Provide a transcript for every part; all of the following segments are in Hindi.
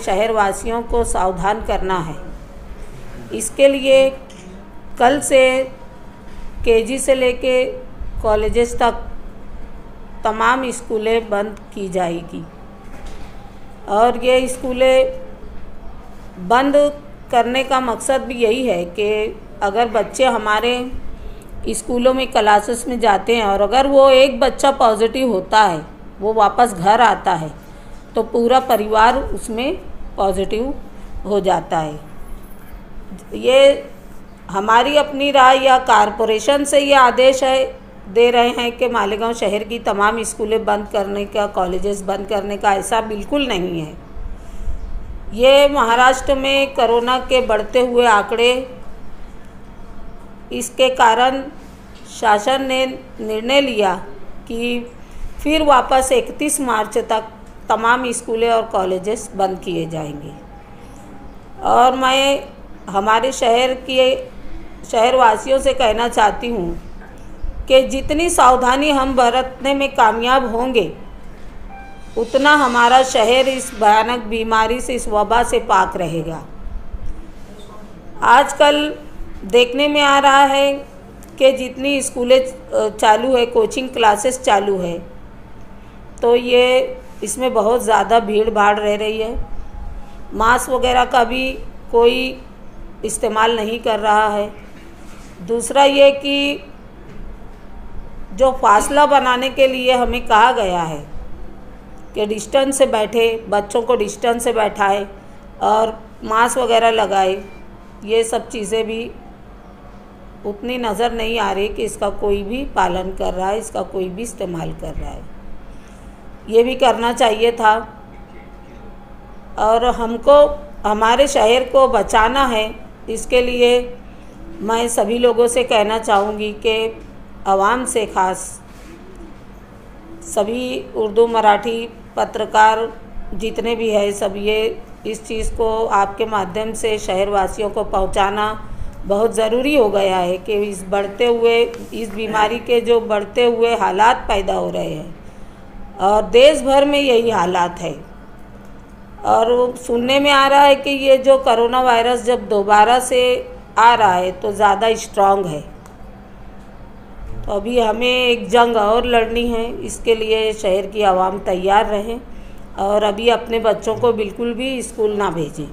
शहरवासियों को सावधान करना है। इसके लिए कल से केजी से लेके कॉलेजेस तक तमाम स्कूलें बंद की जाएगी। और ये स्कूलें बंद करने का मकसद भी यही है कि अगर बच्चे हमारे स्कूलों में क्लासेस में जाते हैं और अगर वो एक बच्चा पॉजिटिव होता है, वो वापस घर आता है तो पूरा परिवार उसमें पॉजिटिव हो जाता है। ये हमारी अपनी राय या कारपोरेशन से ये आदेश है, दे रहे हैं कि मालेगांव शहर की तमाम स्कूलें बंद करने का, कॉलेजेस बंद करने का ऐसा बिल्कुल नहीं है। ये महाराष्ट्र में कोरोना के बढ़ते हुए आंकड़े, इसके कारण शासन ने निर्णय लिया कि फिर वापस 31 मार्च तक तमाम स्कूलें और कॉलेजेस बंद किए जाएँगे। और मैं हमारे शहर के शहरवासियों से कहना चाहती हूँ कि जितनी सावधानी हम बरतने में कामयाब होंगे, उतना हमारा शहर इस भयानक बीमारी से, इस वबा से पाक रहेगा। आजकल देखने में आ रहा है कि जितनी स्कूलें चालू है, कोचिंग क्लासेस चालू है तो ये इसमें बहुत ज़्यादा भीड़ भाड़ रह रही है। मास्क वगैरह का भी कोई इस्तेमाल नहीं कर रहा है। दूसरा ये कि जो फासला बनाने के लिए हमें कहा गया है कि डिस्टेंस से बैठे, बच्चों को डिस्टेंस से बैठाए और मास्क वगैरह लगाए, ये सब चीज़ें भी उतनी नज़र नहीं आ रही कि इसका कोई भी पालन कर रहा है, इसका कोई भी इस्तेमाल कर रहा है। ये भी करना चाहिए था। और हमको, हमारे शहर को बचाना है, इसके लिए मैं सभी लोगों से कहना चाहूँगी कि आवाम से ख़ास सभी उर्दू मराठी पत्रकार जितने भी हैं, सब ये इस चीज़ को आपके माध्यम से शहरवासियों को पहुंचाना बहुत ज़रूरी हो गया है कि इस बढ़ते हुए, इस बीमारी के जो बढ़ते हुए हालात पैदा हो रहे हैं। और देश भर में यही हालात है। और सुनने में आ रहा है कि ये जो करोना वायरस जब दोबारा से आ रहा है तो ज़्यादा स्ट्रांग है। तो अभी हमें एक जंग और लड़नी है, इसके लिए शहर की आवाम तैयार रहें और अभी अपने बच्चों को बिल्कुल भी स्कूल ना भेजें।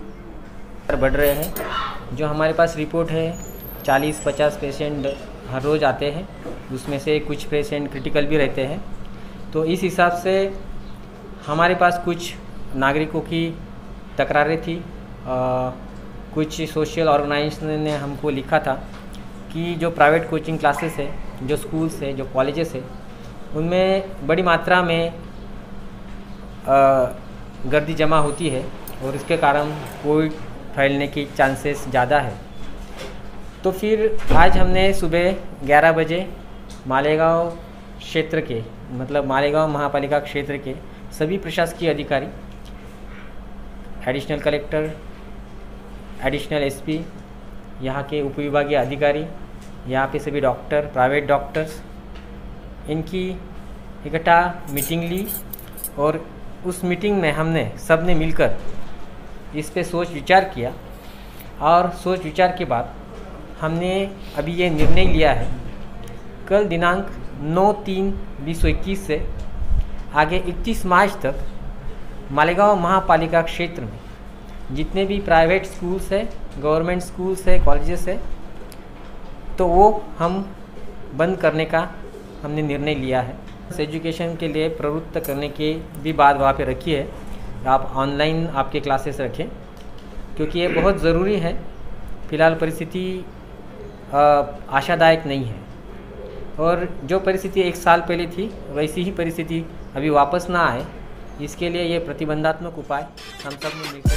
बढ़ रहे हैं। जो हमारे पास रिपोर्ट है 40-50 पेशेंट हर रोज़ आते हैं, उसमें से कुछ पेशेंट क्रिटिकल भी रहते हैं। तो इस हिसाब से हमारे पास कुछ नागरिकों की तकरारें थी। आ, कुछ सोशल ऑर्गेनाइजेशन ने हमको लिखा था कि जो प्राइवेट कोचिंग क्लासेस है जो स्कूल्स है जो कॉलेजेस है उनमें बड़ी मात्रा में आ, गर्दी जमा होती है और इसके कारण कोविड फैलने की चांसेस ज़्यादा है। तो फिर आज हमने सुबह 11 बजे मालेगांव क्षेत्र के मतलब मालेगांव महापालिका क्षेत्र के सभी प्रशासकीय अधिकारी एडिशनल कलेक्टर एडिशनल एसपी यहाँ के उपविभागीय अधिकारी, यहाँ पे सभी डॉक्टर प्राइवेट डॉक्टर्स इनकी इकट्ठा मीटिंग ली और उस मीटिंग में हमने सबने मिलकर इस पे सोच विचार किया और सोच विचार के बाद हमने अभी ये निर्णय लिया है। कल दिनांक 9 तीन बीस सौ इक्कीस से आगे 31 मार्च तक मालेगांव महापालिका क्षेत्र में जितने भी प्राइवेट स्कूल्स है, गवर्नमेंट स्कूल्स है, कॉलेजेस है तो वो हम बंद करने का हमने निर्णय लिया है। एजुकेशन के लिए प्रवृत्त करने की भी बात वहाँ पे रखी है। आप ऑनलाइन आपके क्लासेस रखें, क्योंकि ये बहुत ज़रूरी है। फ़िलहाल परिस्थिति आशादायक नहीं है। और जो परिस्थिति एक साल पहले थी, वैसी ही परिस्थिति अभी वापस ना आए। इसके लिए ये प्रतिबंधात्मक उपाय हम सबने मिलकर